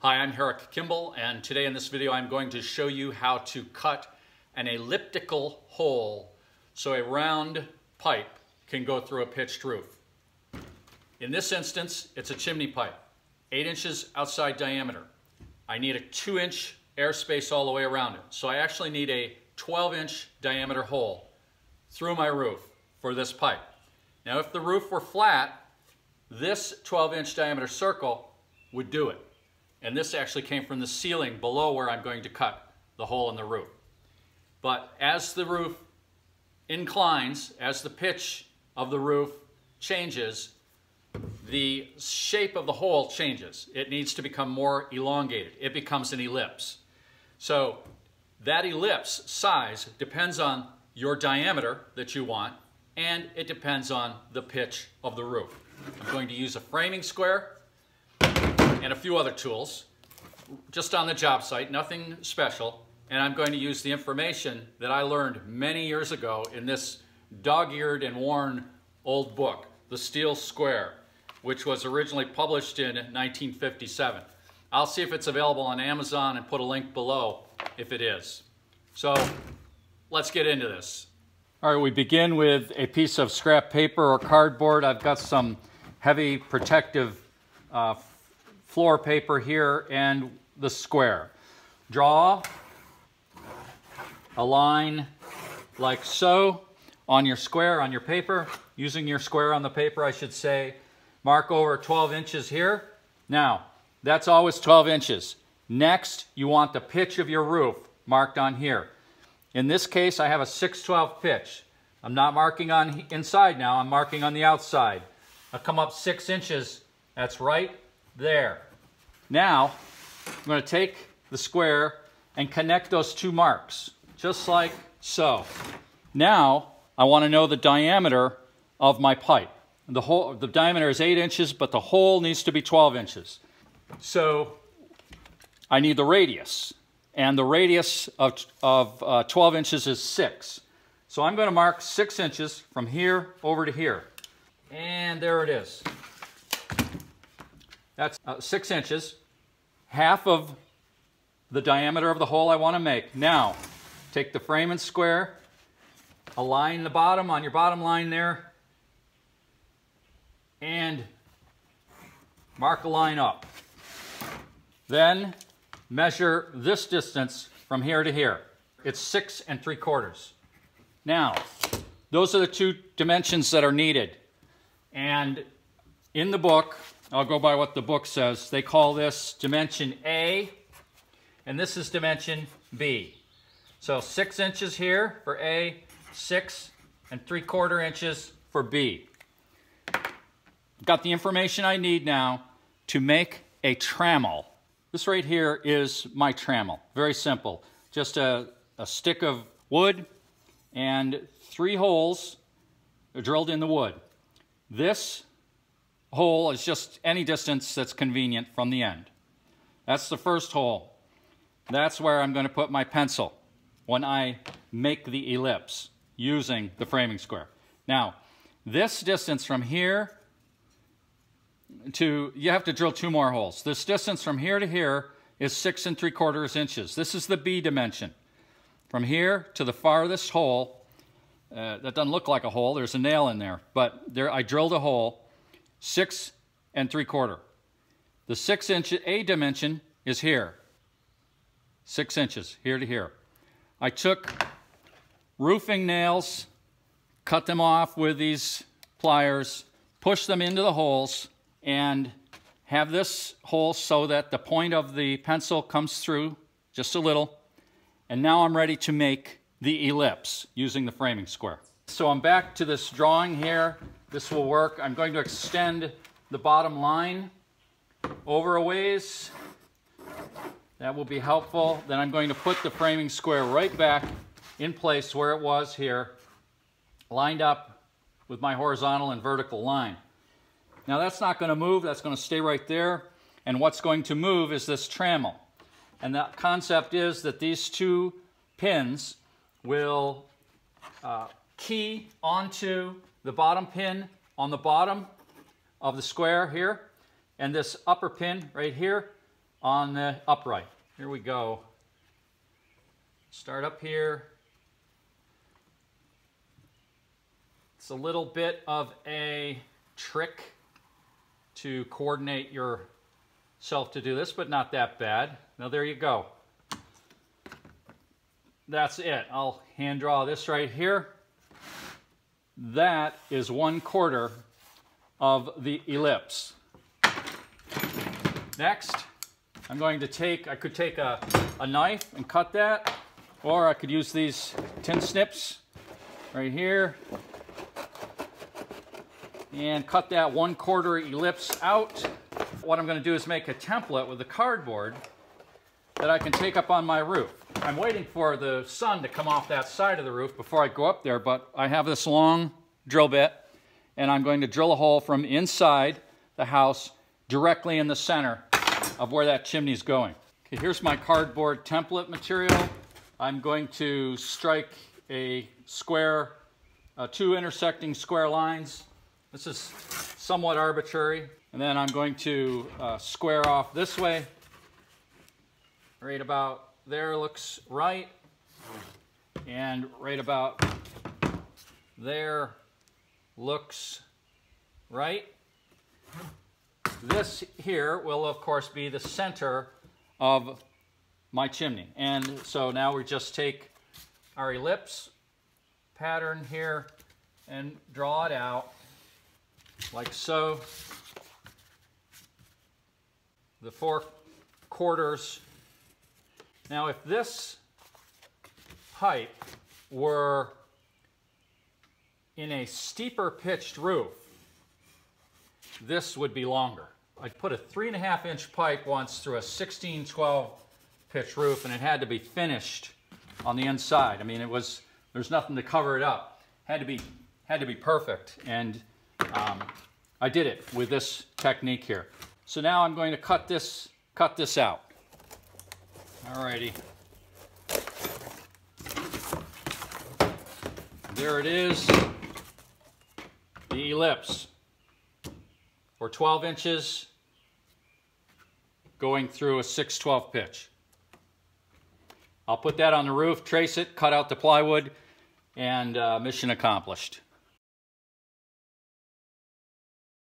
Hi, I'm Herrick Kimball, and today in this video I'm going to show you how to cut an elliptical hole so a round pipe can go through a pitched roof. In this instance, it's a chimney pipe, 8 inches outside diameter. I need a 2 inch airspace all the way around it, so I actually need a 12 inch diameter hole through my roof for this pipe. Now if the roof were flat, this 12 inch diameter circle would do it. And this actually came from the ceiling below where I'm going to cut the hole in the roof. But as the roof inclines, as the pitch of the roof changes, the shape of the hole changes. It needs to become more elongated. It becomes an ellipse. So that ellipse size depends on your diameter that you want, and it depends on the pitch of the roof. I'm going to use a framing square and a few other tools, just on the job site, nothing special. And I'm going to use the information that I learned many years ago in this dog-eared and worn old book, The Steel Square, which was originally published in 1957. I'll see if it's available on Amazon and put a link below if it is. So let's get into this. All right, we begin with a piece of scrap paper or cardboard. I've got some heavy protective uh, floor paper here and the square. Draw a line like so on your square, on your paper, using your square on the paper, I should say. Mark over 12 inches here. Now, that's always 12 inches. Next, you want the pitch of your roof marked on here. In this case, I have a 612 pitch. I'm not marking on inside now, I'm marking on the outside. I come up six inches, that's right there. Now, I'm going to take the square and connect those two marks, just like so. Now, I want to know the diameter of my pipe. The, hole, the diameter is 8 inches, but the hole needs to be 12 inches. So I need the radius, and the radius of, of uh, 12 inches is 6. So I'm going to mark 6 inches from here over to here. And there it is. That's uh, six inches, half of the diameter of the hole I want to make. Now, take the frame and square, align the bottom on your bottom line there, and mark a line up. Then measure this distance from here to here. It's six and three quarters. Now, those are the two dimensions that are needed. And in the book, I'll go by what the book says, they call this dimension A, and this is dimension B. So six inches here for A, six and three quarter inches for B. Got the information I need now to make a trammel. This right here is my trammel. Very simple. Just a, a stick of wood and three holes drilled in the wood. This hole is just any distance that's convenient from the end. That's the first hole. That's where I'm going to put my pencil when I make the ellipse using the framing square. Now, this distance from here to, you have to drill two more holes. This distance from here to here is six and three quarters inches. This is the B dimension. From here to the farthest hole uh, that doesn't look like a hole. There's a nail in there. But there, I drilled a hole, six and three quarter. The six inch A dimension is here. Six inches, here to here. I took roofing nails, cut them off with these pliers, push them into the holes, and have this hole so that the point of the pencil comes through just a little. And now I'm ready to make the ellipse using the framing square. So I'm back to this drawing here. This will work. I'm going to extend the bottom line over a ways. That will be helpful. Then I'm going to put the framing square right back in place where it was here, lined up with my horizontal and vertical line. Now that's not going to move. That's going to stay right there. And what's going to move is this trammel. And the concept is that these two pins will uh, key onto the bottom pin on the bottom of the square here. And this upper pin right here on the upright. Here we go. Start up here. It's a little bit of a trick to coordinate yourself to do this, but not that bad. Now there you go. That's it. I'll hand draw this right here. That is one quarter of the ellipse. Next, I'm going to take, I could take a, a knife and cut that, or I could use these tin snips right here and cut that one quarter ellipse out. What I'm going to do is make a template with the cardboard that I can take up on my roof. I'm waiting for the sun to come off that side of the roof before I go up there, but I have this long drill bit and I'm going to drill a hole from inside the house directly in the center of where that chimney is going. Okay, here's my cardboard template material. I'm going to strike a square, uh, two intersecting square lines this is somewhat arbitrary. And then I'm going to uh, square off this way. Right about there looks right. And right about there looks right. This here will of course be the center of my chimney. And so now we just take our ellipse pattern here and draw it out like so. The four quarters. Now if this pipe were in a steeper pitched roof, this would be longer. I put a three and a half inch pipe once through a 1612 pitch roof and it had to be finished on the inside. I mean, it was, there's nothing to cover it up. Had to be, had to be perfect. And um, I did it with this technique here. So now I'm going to cut this, cut this out. Alrighty. There it is, the ellipse or 12 inches going through a 612 pitch. I'll put that on the roof, trace it, cut out the plywood, and uh, mission accomplished.